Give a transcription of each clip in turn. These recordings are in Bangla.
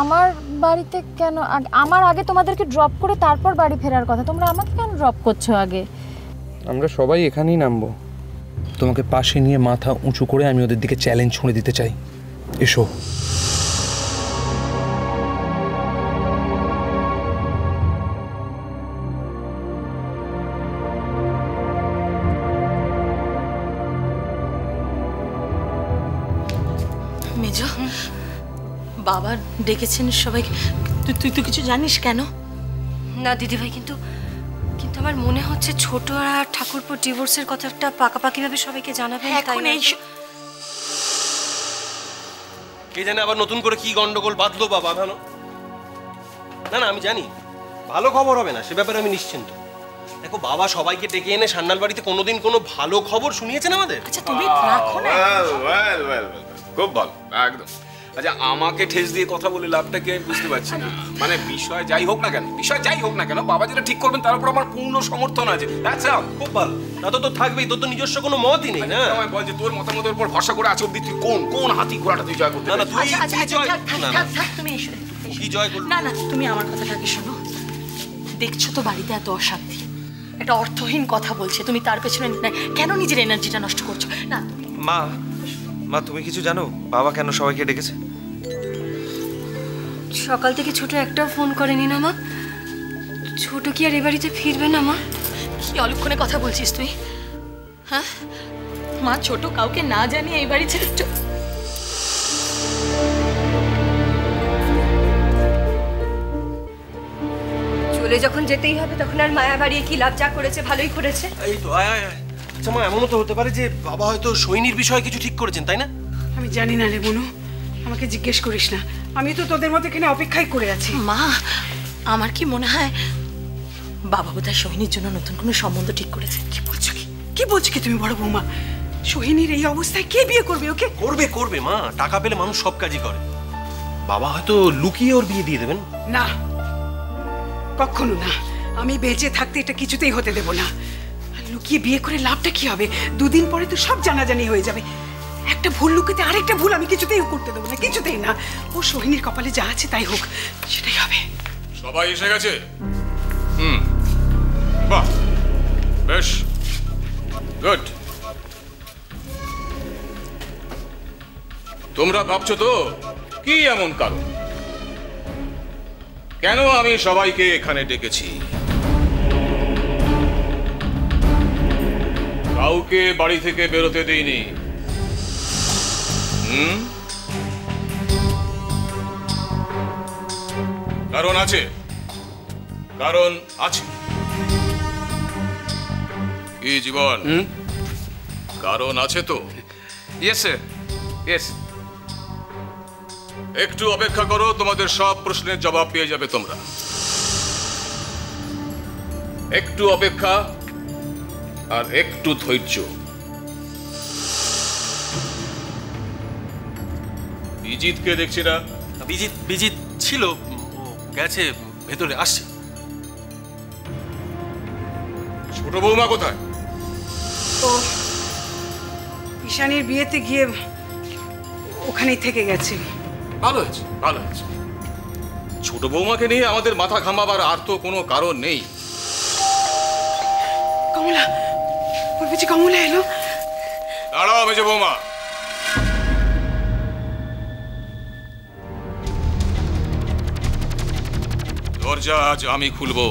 আমার বাড়িতে কেন আমার আগে তোমাদেরকে ড্রপ করে তারপর বাড়ি ফেরার কথা। তোমরা আমাকে কেন ড্রপ করছ আগে? আমরা সবাই এখানেই নামবো। তোমাকে পাশে নিয়ে মাথা উঁচু করে আমি ওদের দিকে চ্যালেঞ্জ ছুঁড়ে দিতে চাই। এসো। ডেকেছেন সবাইকে। তুই তুই তো কিছু জানিস কেন? না দিদিভাই কিন্তু কিন্তু আমার মনে হচ্ছে ছোট আর ঠাকুরপুর ডিভোর্সের কথা কথাটা পাকাপাকিভাবে সবাইকে জানাবেন তাই এখন এই কে জানে আবার নতুন করে কি গন্ডগোল বাঁধলো বা বাঁধানো না না আমি জানি। ভালো খবর হবে না সে ব্যাপারে আমি নিশ্চিন্ত। দেখো বাবা সবাইকে ডেকে এনে সান্নাল বাড়িতে কোনোদিন কোনো ভালো খবর শুনিয়েছেন আমাদের? আচ্ছা তুমি রাখো না. খুব ভালো একদম। আচ্ছা আমাকে ঠেস দিয়ে কথা বলে লাভটা কি আমি বুঝতে পারছি না? মানে বিষয় যাই হোক না কেন বিষয় যাই হোক না কেন বাবা যেটা ঠিক করবেন তার উপর আমার পূর্ণ সমর্থন আছে। All. খুব ভালো। তা তো তোর থাকবেই তোর তো নিজস্ব কোনো মতই নেই না আমায় বল যে তোর মতামতের উপর ভরসা করে আছো অব্দি তুই কোন কোন হাতি ঘোড়াটা তুই জয় করতে না না? তুই আচ্ছা আচ্ছা আচ্ছা জয় না তুমি এসো। কি জয় করল না না তুমি আমার কথাটা আগে শোনো। দেখছ তো বাড়িতে এত অশান্তি? একটা অর্থহীন কথা বলছে তুমি তার পেছনে না- কেন নিজের এনার্জিটা নষ্ট করছ? না মা মা তুমি কিছু জানো? বাবা কেন সবাইকে ডেকেছে? সকাল থেকে ছোট একটাও ফোন করেনি না মা। ছোট কি আর এ বাড়িতে ফিরবে না মা? কি অলক্ষণে কথা বলছিস তুই? হ্যাঁ? মা ছোট কাউকে না জানিয়ে এই বাড়ি ছেড়ে চলে যখন যেতেই হবে তখন আর মায়া বাড়িয়ে কি লাভ যা করেছে ভালোই করেছে। এই তো আয় আয় আচ্ছা মা এমনও তো হতে পারে যে বাবা হয়তো সৈনির বিষয়ে কিছু ঠিক করেছেন তাই না? আমি জানি না রে মনু আমাকে জিজ্ঞেস করিস না। আমি তো তোদের মতো এখানে অপেক্ষাই করে আছি। মা আমার কি মনে হয় বাবা বোধহয় সোহিনীর জন্য নতুন কোনো সম্বন্ধ ঠিক করেছে? কি বলছো কি? কি বলছো কি তুমি বড় বৌমা? সোহিনীর এই অবস্থায় কে বিয়ে করবে ওকে? করবে করবে মা। টাকা পেলে মানুষ সব কাজই করে। বাবা হয়তো লুকিয়ে ওর বিয়ে দিয়ে দেবেন। না। কখনো না। আমি বেঁচে থাকতে এটা কিছুতেই হতে দেব না। আর লুকিয়ে বিয়ে করে লাভটা কি হবে? দুদিন পরে তো সব জানাজানি হয়ে যাবে। একটা ভুল লুকিতে আরেকটা ভুল আমি কিছুতেই করতে দেবো না, কিছুতেই না। ও সোহিনীর কপালে যা আছে তাই হোক, সেটাই হবে। সবাই এসে গেছে? হুম। বাহ, বেশ। গুড। তোমরা ভাবছ তো, কি এমন কারণ? কেন আমি সবাইকে এখানে ডেকেছি? কাউকে বাড়ি থেকে বেরোতে দেইনি। হুম? কারণ আছে। কারণ আছে। কি জীবন? কারণ আছে তো? ইয়েস স্যার ইয়েস একটু অপেক্ষা করো তোমাদের সব প্রশ্নের জবাব পেয়ে যাবে তোমরা। একটু অপেক্ষা আর একটু ধৈর্য। বিজিতকে দেখছি না। বিজিত বিজিত ছিল ও গেছে ভেতরে আসছে। ছোট বৌমা কোথায়? ও ঈশানীর বিয়েতে গিয়ে ওখানেই থেকে গেছে। ভালো হয়েছে ভালো হয়েছে। ছোট বৌমাকে নিয়ে আমাদের মাথা ঘামাবার আর তো কোনো কারণ নেই। কমলা ওর বুঝি কমলা এলো। দাঁড়াও মেজে বৌমা। আজ আমি খুলবো।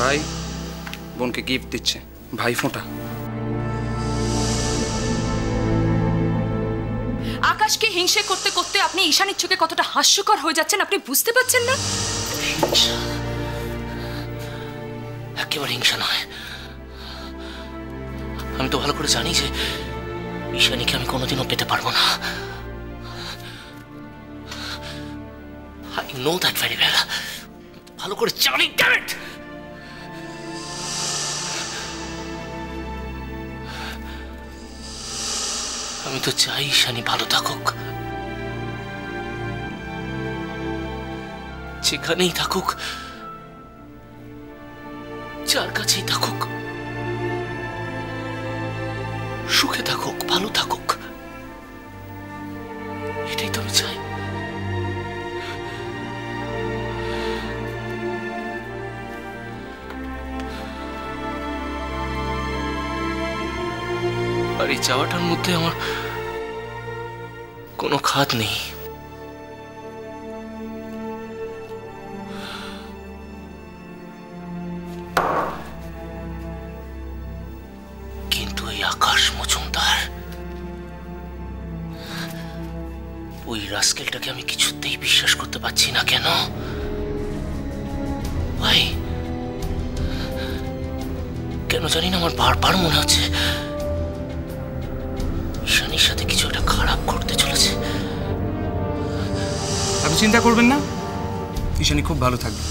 ভাই বোনকে গিফট দিচ্ছে। ভাই ফোঁটা। আকাশকে হিংসে করতে করতে আপনি ঈশানীর চোখে কতটা হাস্যকর হয়ে যাচ্ছেন আপনি বুঝতে পারছেন না? একেবারে হিংসা নয়। আমি তো ভালো করে জানি যে ঈশানীকে আমি কোনোদিনও পেতে পারব না। I know that very well ভালো করে জানি damn আমি তো চাই শানি ভালো থাকুক। যেখানেই থাকুক, যার কাছেই থাকুক, সুখে থাকুক, ভালো থাকুক, এটাই তো আমি চাই। আর এই চাওয়াটার মধ্যে আমার কোনো খাত নেই। কিন্তু এই আকাশ মজুমদার, ওই রাস্কেলটাকে আমি কিছুতেই বিশ্বাস করতে পারছি না কেন? ভাই, কেন জানি না আমার বারবার মনে হচ্ছে ঈশানীর সাথে কিছু একটা খারাপ ঘটতে চলেছে। আপনি চিন্তা করবেন না। ঈশানী খুব ভালো থাকবে।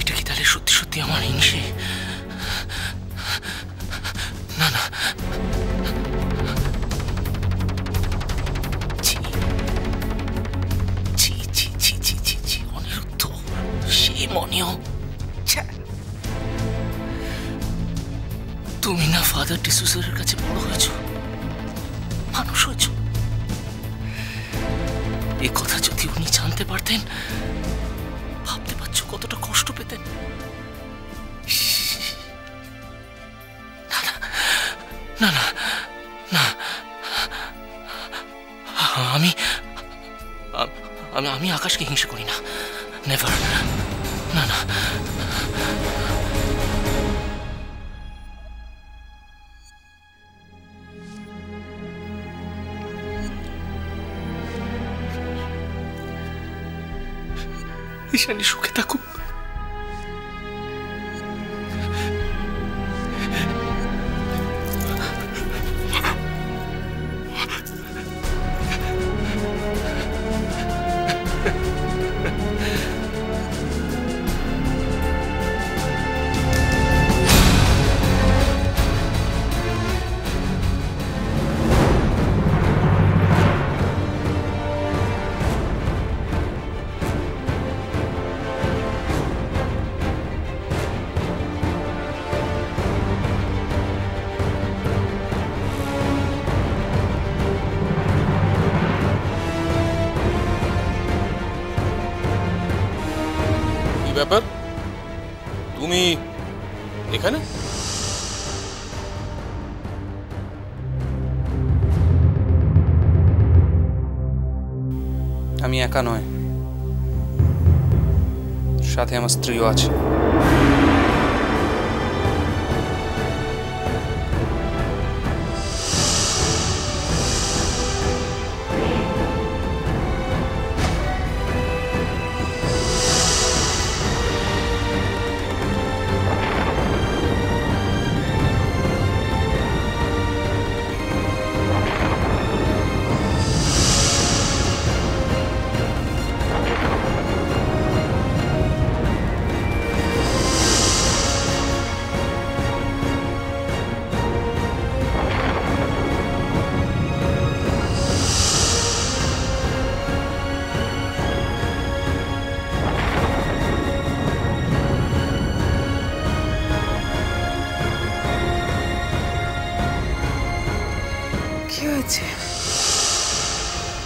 এটা কি তাহলে সত্যি সত্যি আমার হিংসে? না না। ছি। ছি, ছি, ছি, ছি, ছি, অনিরুদ্ধ। সে মনেও তুমি না ফাদার ডিসুসারের কাছে বড় হয়েছ, মানুষ হয়েছ। এ কথা যদি উনি জানতে পারতেন, ভাবতে পারছ কতটা কষ্ট পেতেন। না না না আমি আমি আমি আকাশকে হিংসা করি না। নেভার না না। ঈশানী সুখে থাকুক ব্যাপার? তুমি এখানে? আমি একা নয়। সাথে আমার স্ত্রীও আছে।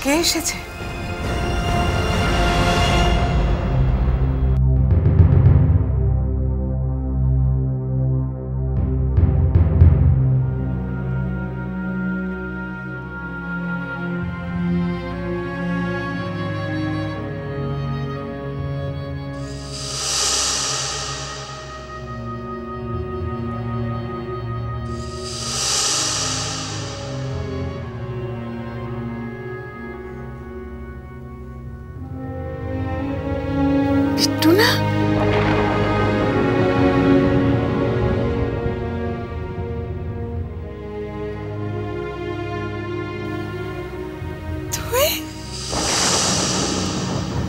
কে এসেছে? পারতো না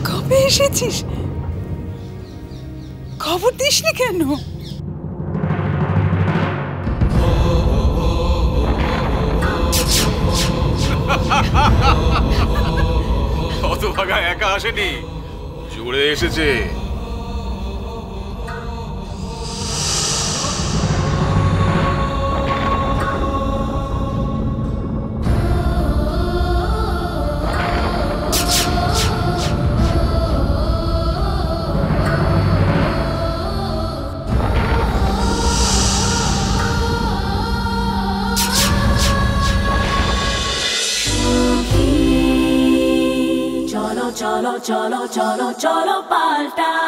কবে এসেছিস? খবর দিসনি কেন? অত ভাগা একা আসেনি। জুড়ে এসেছে। cholo, cholo, cholo palta.